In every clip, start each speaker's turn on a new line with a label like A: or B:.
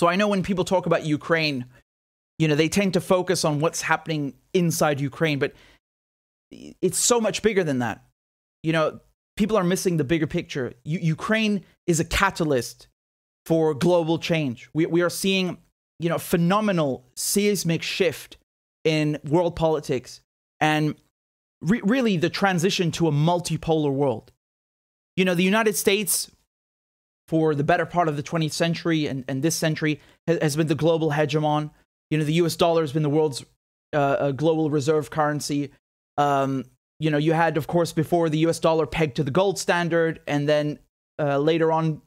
A: So I know when people talk about Ukraine, you know, they tend to focus on what's happening inside Ukraine, but it's so much bigger than that. You know, people are missing the bigger picture. U- Ukraine is a catalyst for global change. We, we are seeing, you know, phenomenal seismic shift in world politics and re- really the transition to a multipolar world. You know, the United States, for the better part of the 20th century and, and this century, has, been the global hegemon. You know, the US dollar has been the world's uh, global reserve currency. Um, you know, you had, of course, before the US dollar pegged to the gold standard, and then uh, later on,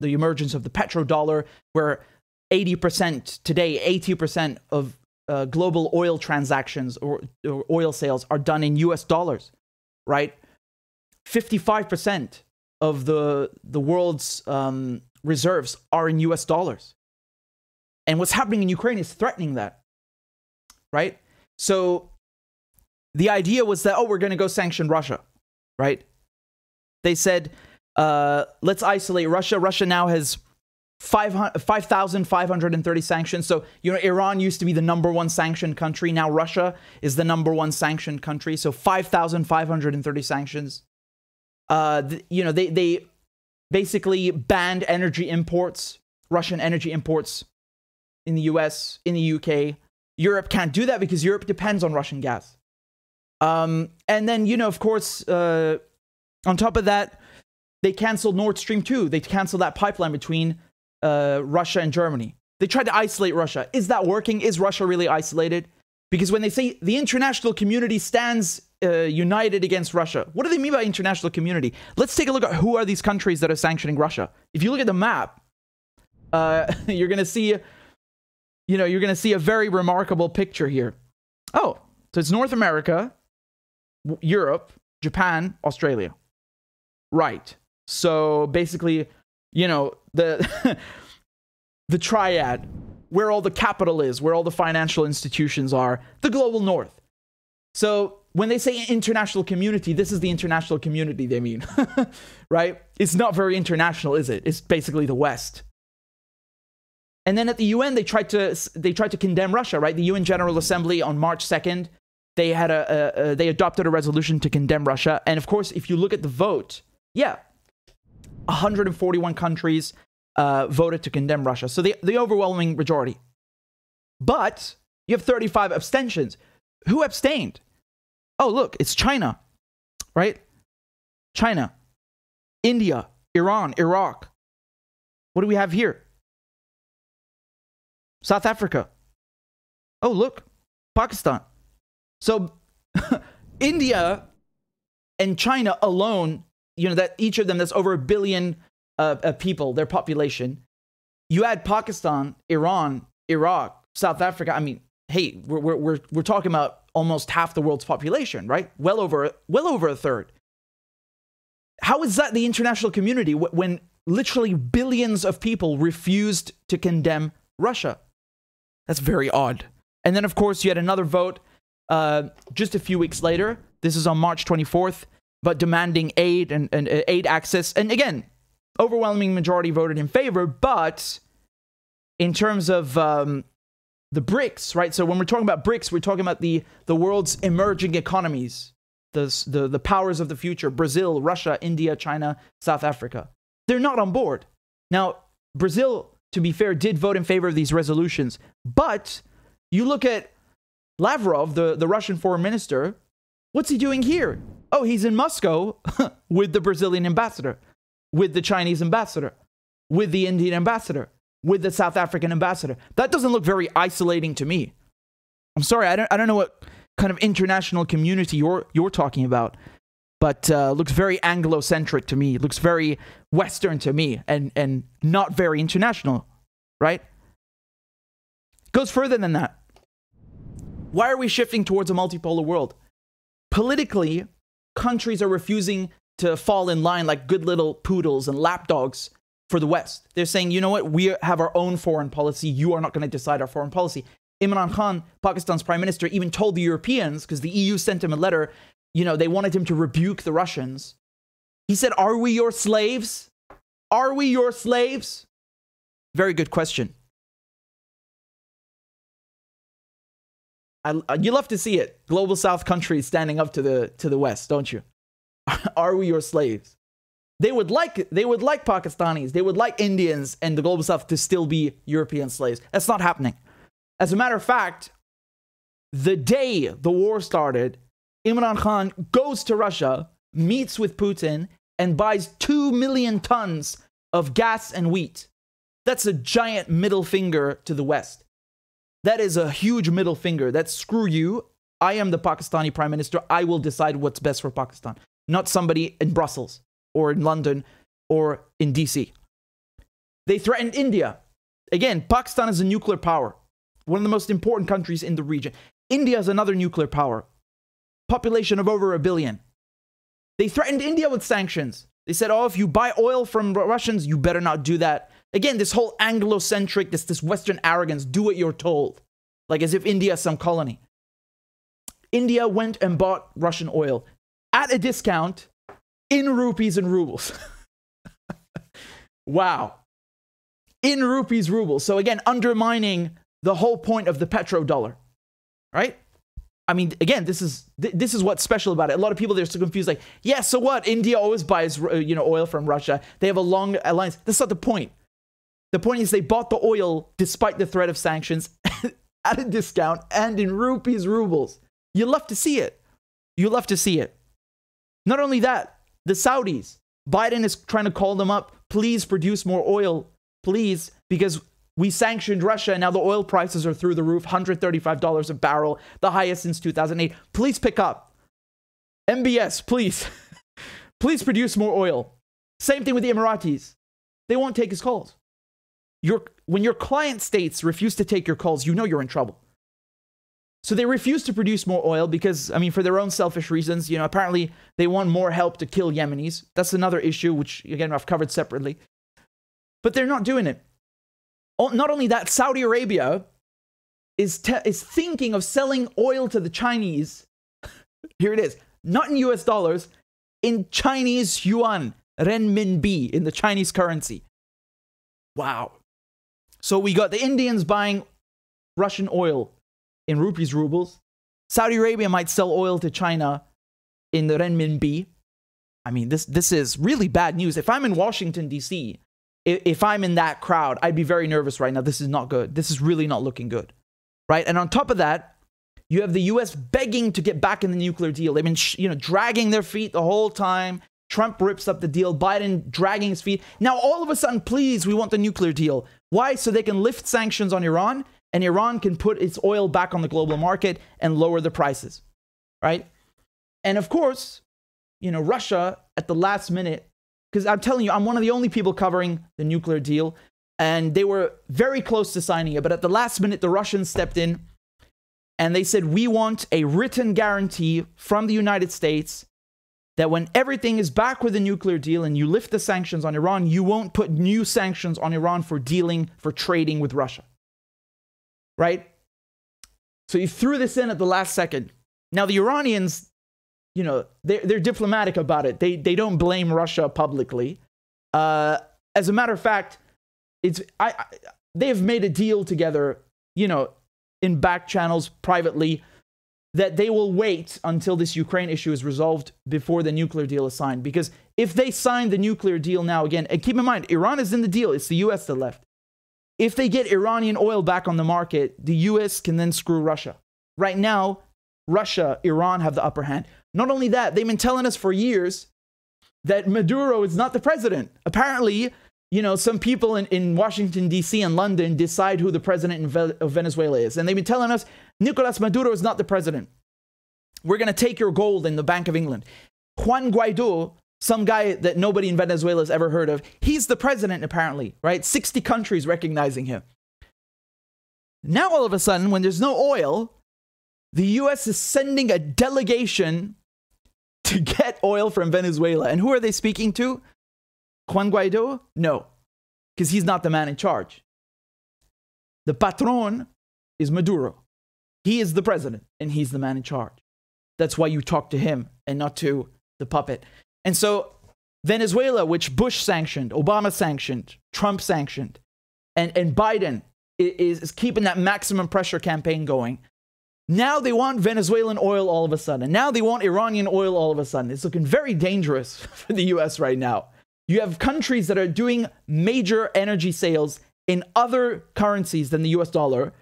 A: the emergence of the petrodollar, where 80% today, 80% of uh, global oil transactions or, or oil sales are done in US dollars, right? 55% of the, the world's um, reserves are in US dollars. And what's happening in Ukraine is threatening that, right? So the idea was that, oh, we're going to go sanction Russia, right? They said, uh, let's isolate Russia. Russia now has 5,530 5, sanctions. So, you know, Iran used to be the number one sanctioned country. Now Russia is the number one sanctioned country. So 5,530 sanctions. Uh, you know, they, they basically banned energy imports, Russian energy imports in the US, in the UK. Europe can't do that because Europe depends on Russian gas. Um, and then, you know, of course, uh, on top of that, they canceled Nord Stream 2. They canceled that pipeline between uh, Russia and Germany. They tried to isolate Russia. Is that working? Is Russia really isolated? Because when they say the international community stands uh, united against Russia, what do they mean by international community? Let's take a look at who are these countries that are sanctioning Russia. If you look at the map, uh, you're going to see, you know, you're going to see a very remarkable picture here. Oh, so it's North America, Europe, Japan, Australia. Right. So basically, you know, the the triad where all the capital is, where all the financial institutions are, the global north. So when they say international community, this is the international community they mean, right? It's not very international, is it? It's basically the West. And then at the UN, they tried to they tried to condemn Russia, right? The UN General Assembly on March second, they had a, a, a they adopted a resolution to condemn Russia. And of course, if you look at the vote, yeah, 141 countries uh, voted to condemn Russia. So the, the overwhelming majority. But you have 35 abstentions. Who abstained? Oh, look, it's China, right? China, India, Iran, Iraq. What do we have here? South Africa. Oh, look, Pakistan. So India and China alone you know that each of them that's over a billion people, their population. You add Pakistan, Iran, Iraq, South Africa. I mean, hey, we're we're we're, we're talking about almost half the world's population, right? Well over well over a third. How is that the international community when literally billions of people refused to condemn Russia? That's very odd. And then, of course, you had another vote uh, just a few weeks later. This is on March 24th but demanding aid and, and uh, aid access. And again, overwhelming majority voted in favor. But in terms of um, the BRICS, right? So when we're talking about BRICS, we're talking about the the world's emerging economies, the the, the powers of the future: Brazil, Russia, India, China, South Africa. They're not on board. Now, Brazil, to be fair, did vote in favor of these resolutions, but you look at Lavrov, the, the Russian foreign minister, what's he doing here? Oh, he's in Moscow with the Brazilian ambassador, with the Chinese ambassador, with the Indian ambassador, with the South African ambassador. That doesn't look very isolating to me. I'm sorry, I don't, I don't know what kind of international community you're, you're talking about, but uh, looks very Anglo-centric to me. It looks very Western to me and, and not very international, right? Goes further than that. Why are we shifting towards a multipolar world? Politically, countries are refusing to fall in line like good little poodles and lapdogs for the West. They're saying, you know what, we have our own foreign policy. You are not going to decide our foreign policy. Imran Khan, Pakistan's prime minister, even told the Europeans, because the EU sent him a letter, you know, they wanted him to rebuke the Russians. He said, Are we your slaves? Are we your slaves? Very good question. I, uh, you love to see it. Global South countries standing up to the, to the West, don't you? Are we your slaves? They would like they would like Pakistanis, they would like Indians and the global South to still be European slaves. That's not happening. As a matter of fact, the day the war started, Imran Khan goes to Russia, meets with Putin, and buys 2 million tons of gas and wheat. That's a giant middle finger to the West. That is a huge middle finger. That's screw you. I am the Pakistani prime minister. I will decide what's best for Pakistan, not somebody in Brussels or in London or in DC. They threatened India. Again, Pakistan is a nuclear power, one of the most important countries in the region. India is another nuclear power, population of over a billion. They threatened India with sanctions. They said, oh, if you buy oil from Russians, you better not do that. Again, this whole Anglo-centric, this, this Western arrogance, do what you're told. Like as if India is some colony. India went and bought Russian oil at a discount in rupees and rubles. wow. In rupees, rubles. So again, undermining the whole point of the petrodollar, right? I mean, again, this is th- this is what's special about it. A lot of people they're so confused. Like, yeah, so what? India always buys uh, you know oil from Russia. They have a long alliance. That's not the point. The point is they bought the oil despite the threat of sanctions at a discount and in rupees, rubles. You love to see it. You love to see it. Not only that, the Saudis. Biden is trying to call them up. Please produce more oil, please, because we sanctioned Russia and now the oil prices are through the roof $135 a barrel, the highest since 2008. Please pick up. MBS, please. please produce more oil. Same thing with the Emiratis. They won't take his calls. Your, when your client states refuse to take your calls, you know you're in trouble. So they refuse to produce more oil because, I mean, for their own selfish reasons, you know, apparently they want more help to kill Yemenis. That's another issue, which, again, I've covered separately. But they're not doing it. Not only that, Saudi Arabia is, te- is thinking of selling oil to the Chinese. Here it is, not in US dollars, in Chinese yuan, renminbi, in the Chinese currency. Wow. So we got the Indians buying Russian oil in rupees, rubles. Saudi Arabia might sell oil to China in the renminbi. I mean, this this is really bad news. If I'm in Washington D.C., if I'm in that crowd, I'd be very nervous right now. This is not good. This is really not looking good, right? And on top of that, you have the U.S. begging to get back in the nuclear deal. They've been, you know, dragging their feet the whole time. Trump rips up the deal. Biden dragging his feet. Now, all of a sudden, please, we want the nuclear deal. Why? So they can lift sanctions on Iran and Iran can put its oil back on the global market and lower the prices, right? And of course, you know, Russia at the last minute, because I'm telling you, I'm one of the only people covering the nuclear deal, and they were very close to signing it, but at the last minute, the Russians stepped in and they said, We want a written guarantee from the United States that when everything is back with the nuclear deal and you lift the sanctions on Iran, you won't put new sanctions on Iran for dealing, for trading with Russia right? So you threw this in at the last second. Now the Iranians, you know, they're, they're diplomatic about it. They, they don't blame Russia publicly. Uh, as a matter of fact, it's I, I they've made a deal together, you know, in back channels privately that they will wait until this Ukraine issue is resolved before the nuclear deal is signed. Because if they sign the nuclear deal now again, and keep in mind, Iran is in the deal, it's the US that left. If they get Iranian oil back on the market, the US can then screw Russia. Right now, Russia, Iran have the upper hand. Not only that, they've been telling us for years that Maduro is not the president. Apparently, you know, some people in, in Washington, D.C. and London decide who the president of Venezuela is. And they've been telling us Nicolas Maduro is not the president. We're going to take your gold in the Bank of England. Juan Guaido some guy that nobody in Venezuela has ever heard of. He's the president, apparently, right? 60 countries recognizing him. Now, all of a sudden, when there's no oil, the US is sending a delegation to get oil from Venezuela. And who are they speaking to? Juan Guaido? No, because he's not the man in charge. The patron is Maduro. He is the president, and he's the man in charge. That's why you talk to him and not to the puppet. And so Venezuela, which Bush sanctioned, Obama sanctioned, Trump sanctioned, and, and Biden is, is keeping that maximum pressure campaign going. Now they want Venezuelan oil all of a sudden. Now they want Iranian oil all of a sudden. It's looking very dangerous for the US right now. You have countries that are doing major energy sales in other currencies than the US dollar.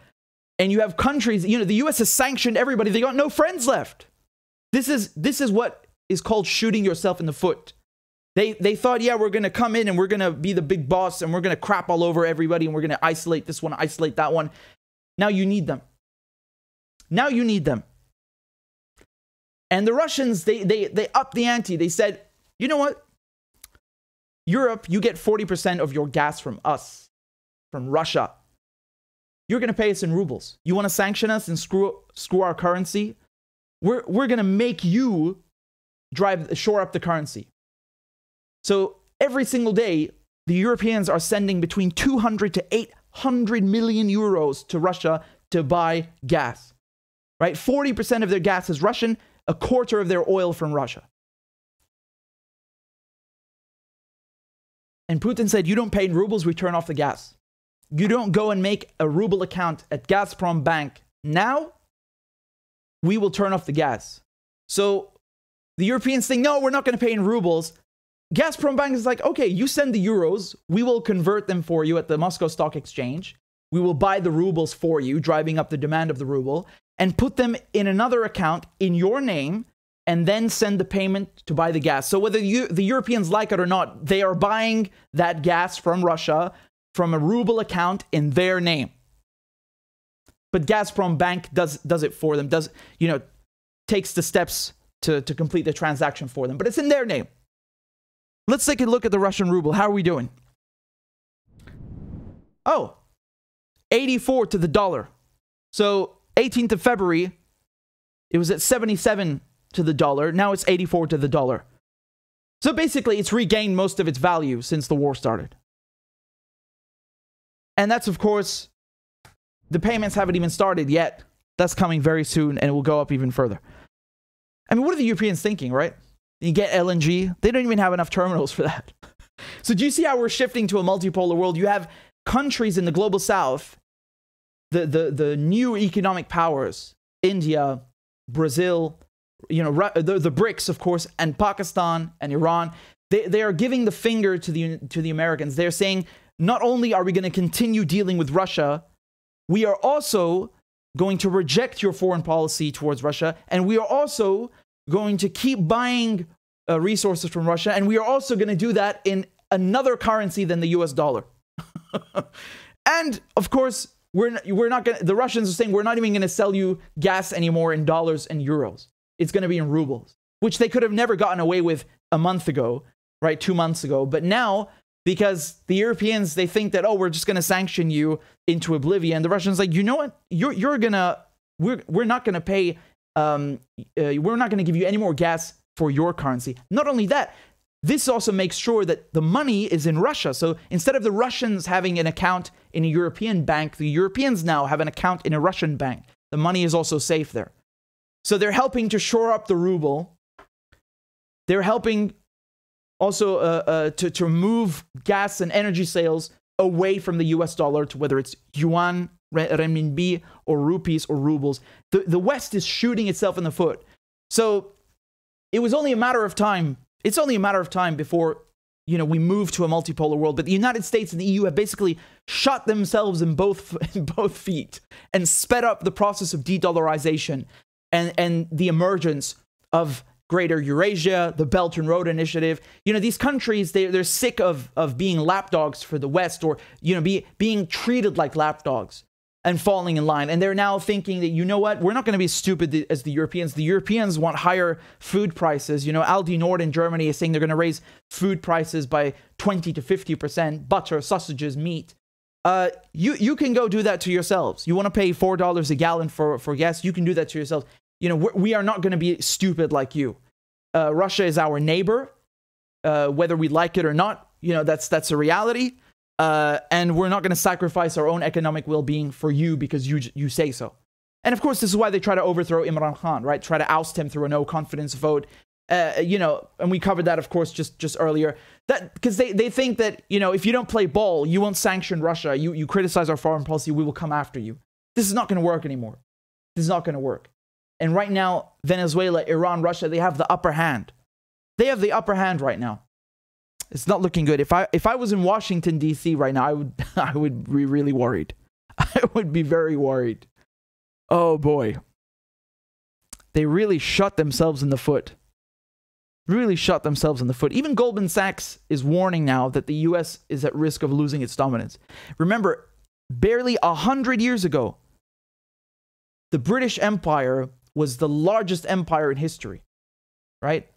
A: And you have countries, you know, the US has sanctioned everybody. They got no friends left. This is this is what is called shooting yourself in the foot. They they thought, yeah, we're gonna come in and we're gonna be the big boss and we're gonna crap all over everybody and we're gonna isolate this one, isolate that one. Now you need them. Now you need them. And the Russians, they they they upped the ante. They said, you know what? Europe, you get 40% of your gas from us, from Russia. You're gonna pay us in rubles. You wanna sanction us and screw screw our currency? We're we're gonna make you drive shore up the currency. So every single day, the Europeans are sending between 200 to 800 million euros to Russia to buy gas. Right? 40% of their gas is Russian, a quarter of their oil from Russia. And Putin said, You don't pay in rubles, we turn off the gas. You don't go and make a ruble account at Gazprom Bank now, we will turn off the gas. So the Europeans think, no, we're not going to pay in rubles. Gazprom Bank is like, okay, you send the euros, we will convert them for you at the Moscow Stock Exchange. We will buy the rubles for you, driving up the demand of the ruble, and put them in another account in your name, and then send the payment to buy the gas. So whether you, the Europeans like it or not, they are buying that gas from Russia from a ruble account in their name. But Gazprom Bank does does it for them. Does you know takes the steps to, to complete the transaction for them, but it's in their name. Let's take a look at the Russian ruble. How are we doing? Oh, 84 to the dollar. So 18th of February, it was at 77 to the dollar. Now it's 84 to the dollar. So basically, it's regained most of its value since the war started. And that's, of course, the payments haven't even started yet. That's coming very soon and it will go up even further. I mean, what are the Europeans thinking, right? You get LNG, they don't even have enough terminals for that. so, do you see how we're shifting to a multipolar world? You have countries in the global south, the, the, the new economic powers, India, Brazil, you know, the, the BRICS, of course, and Pakistan and Iran. They, they are giving the finger to the, to the Americans. They're saying, not only are we going to continue dealing with Russia, we are also going to reject your foreign policy towards Russia, and we are also going to keep buying uh, resources from Russia, and we are also going to do that in another currency than the US dollar. and of course, we're not, we're not going to, the Russians are saying we're not even going to sell you gas anymore in dollars and euros. It's going to be in rubles, which they could have never gotten away with a month ago, right? Two months ago. But now, because the Europeans, they think that, oh, we're just going to sanction you into oblivion. The Russians like, you know what? You're, you're going to, we're, we're not going to pay um, uh, we're not going to give you any more gas for your currency. Not only that, this also makes sure that the money is in Russia. So instead of the Russians having an account in a European bank, the Europeans now have an account in a Russian bank. The money is also safe there. So they're helping to shore up the ruble. They're helping also uh, uh, to, to move gas and energy sales away from the US dollar to whether it's yuan renminbi or rupees or rubles. The, the West is shooting itself in the foot. So it was only a matter of time. It's only a matter of time before you know we move to a multipolar world. But the United States and the EU have basically shot themselves in both in both feet and sped up the process of de-dollarization and and the emergence of Greater Eurasia, the Belt and Road Initiative. You know, these countries, they, they're sick of, of being lapdogs for the West or, you know, be, being treated like lapdogs and falling in line. And they're now thinking that, you know what, we're not going to be stupid as the Europeans. The Europeans want higher food prices. You know, Aldi Nord in Germany is saying they're going to raise food prices by 20 to 50%, butter, sausages, meat. Uh, you, you can go do that to yourselves. You want to pay $4 a gallon for, for gas, you can do that to yourselves. You know, we're, we are not going to be stupid like you. Uh, Russia is our neighbor, uh, whether we like it or not. You know, that's, that's a reality. Uh, and we're not going to sacrifice our own economic well-being for you because you you say so. And of course, this is why they try to overthrow Imran Khan, right? Try to oust him through a no confidence vote. Uh, you know, and we covered that, of course, just just earlier. That because they, they think that you know if you don't play ball, you won't sanction Russia. You you criticize our foreign policy, we will come after you. This is not going to work anymore. This is not going to work. And right now, Venezuela, Iran, Russia, they have the upper hand. They have the upper hand right now. It's not looking good. If I if I was in Washington D.C. right now, I would I would be really worried. I would be very worried. Oh boy. They really shot themselves in the foot. Really shot themselves in the foot. Even Goldman Sachs is warning now that the US is at risk of losing its dominance. Remember, barely a hundred years ago, the British Empire was the largest empire in history, right?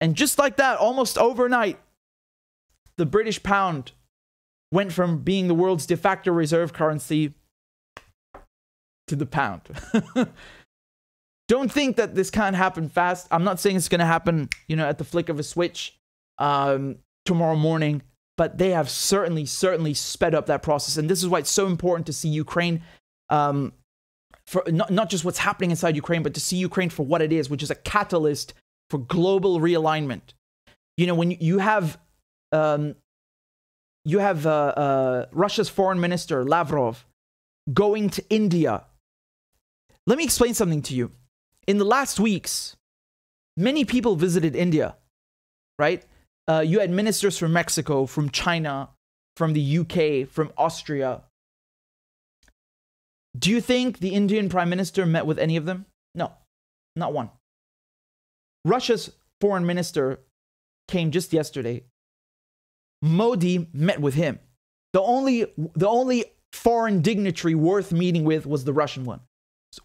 A: And just like that, almost overnight, the British pound went from being the world's de facto reserve currency to the pound. Don't think that this can't happen fast. I'm not saying it's going to happen, you know, at the flick of a switch um, tomorrow morning, but they have certainly, certainly sped up that process. And this is why it's so important to see Ukraine um, for not, not just what's happening inside Ukraine, but to see Ukraine for what it is, which is a catalyst for global realignment. You know, when you have um, you have uh, uh, Russia's foreign minister Lavrov going to India. Let me explain something to you. In the last weeks, many people visited India, right? Uh, you had ministers from Mexico, from China, from the UK, from Austria, do you think the Indian prime minister met with any of them? No, not one. Russia's foreign minister came just yesterday. Modi met with him. The only, the only foreign dignitary worth meeting with was the Russian one,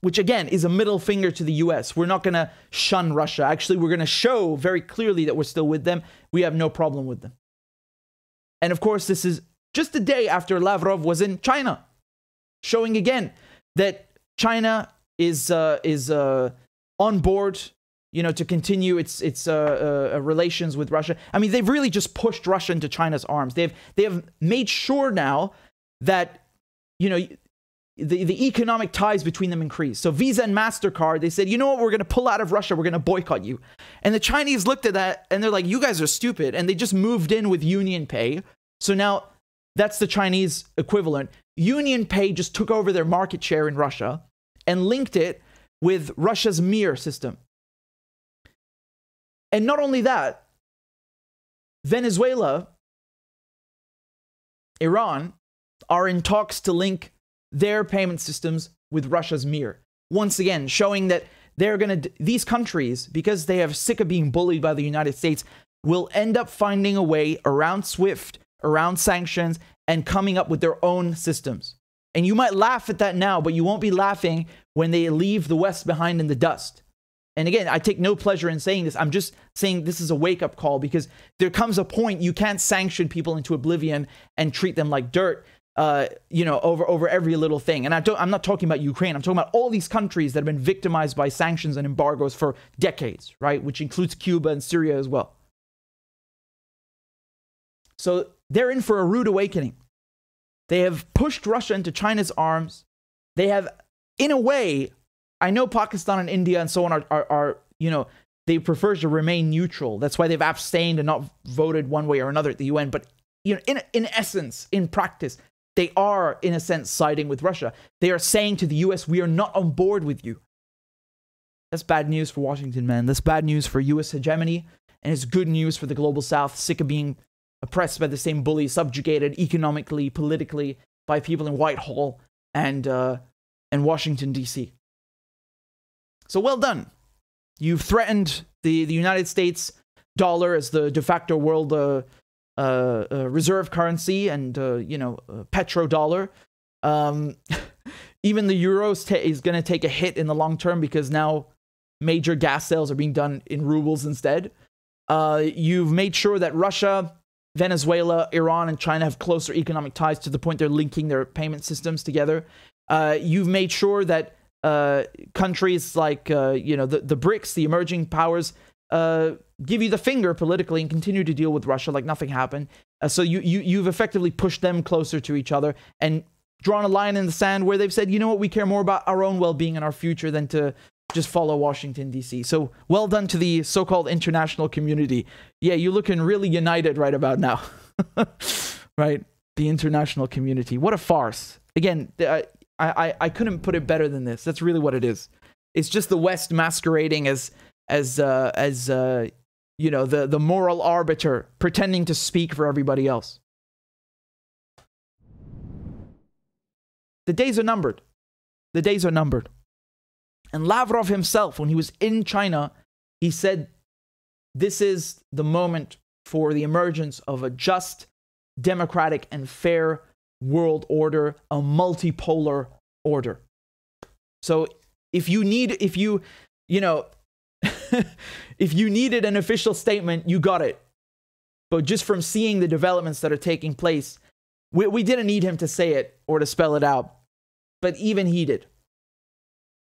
A: which again is a middle finger to the US. We're not going to shun Russia. Actually, we're going to show very clearly that we're still with them. We have no problem with them. And of course, this is just a day after Lavrov was in China showing again that China is uh, is uh, on board, you know, to continue its its uh, uh, relations with Russia. I mean, they've really just pushed Russia into China's arms. They've they have made sure now that you know the, the economic ties between them increase. So Visa and MasterCard, they said, you know what, we're going to pull out of Russia. We're going to boycott you. And the Chinese looked at that and they're like, you guys are stupid. And they just moved in with Union Pay. So now that's the Chinese equivalent. Union Pay just took over their market share in Russia and linked it with Russia's Mir system. And not only that, Venezuela, Iran are in talks to link their payment systems with Russia's Mir. Once again, showing that they're going to, these countries, because they have sick of being bullied by the United States, will end up finding a way around SWIFT, around sanctions, and coming up with their own systems. And you might laugh at that now, but you won't be laughing when they leave the West behind in the dust. And again, I take no pleasure in saying this. I'm just saying this is a wake up call because there comes a point you can't sanction people into oblivion and treat them like dirt. Uh, you know, over over every little thing. And I don't, I'm not talking about Ukraine. I'm talking about all these countries that have been victimized by sanctions and embargoes for decades, right? Which includes Cuba and Syria as well. So they're in for a rude awakening. They have pushed Russia into China's arms. They have, in a way, I know Pakistan and India and so on are, are, are, you know, they prefer to remain neutral. That's why they've abstained and not voted one way or another at the UN. But, you know, in, in essence, in practice, they are, in a sense, siding with Russia. They are saying to the US, we are not on board with you. That's bad news for Washington, man. That's bad news for US hegemony. And it's good news for the global south, sick of being oppressed by the same bullies, subjugated economically, politically by people in Whitehall and uh, and Washington D.C. So well done. You've threatened the, the United States dollar as the de facto world uh, uh, uh reserve currency and uh, you know uh, petrodollar. Um, even the euro is going to take a hit in the long term because now major gas sales are being done in rubles instead. you've made sure that Russia Venezuela, Iran, and China have closer economic ties to the point they're linking their payment systems together. Uh, you've made sure that uh, countries like uh, you know the, the BRICS, the emerging powers, uh, give you the finger politically and continue to deal with Russia like nothing happened. Uh, so you, you you've effectively pushed them closer to each other and drawn a line in the sand where they've said, you know what, we care more about our own well-being and our future than to just follow Washington, D.C. So well done to the so called international community. Yeah, you're looking really united right about now. right? The international community. What a farce. Again, uh, I, I, I couldn't put it better than this. That's really what it is. It's just the West masquerading as as uh, as uh, you know the the moral arbiter, pretending to speak for everybody else. The days are numbered. The days are numbered. And Lavrov himself, when he was in China, he said, This is the moment for the emergence of a just, democratic, and fair world order, a multipolar order. So if you need, if you, you know, if you needed an official statement, you got it. But just from seeing the developments that are taking place, we, we didn't need him to say it or to spell it out. But even he did.